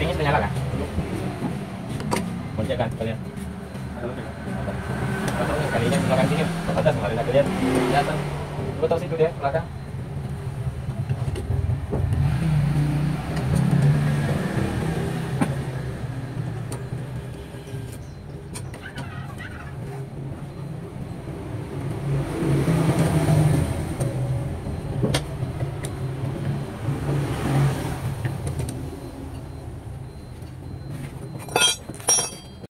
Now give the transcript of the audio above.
Ratingnya sudah nyala kan? Mau cek kan kalian? Sekalinya belakang sini, atas kemarin kalian. Datang. Coba tahu situ dia belakang.